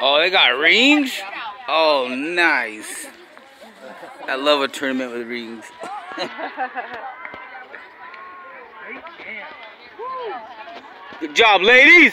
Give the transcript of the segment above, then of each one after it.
Oh, they got rings? Oh, nice. I love a tournament with rings. Good job, ladies.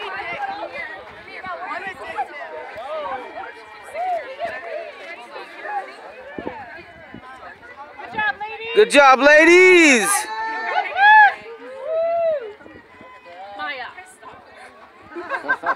Good job, ladies! Maya.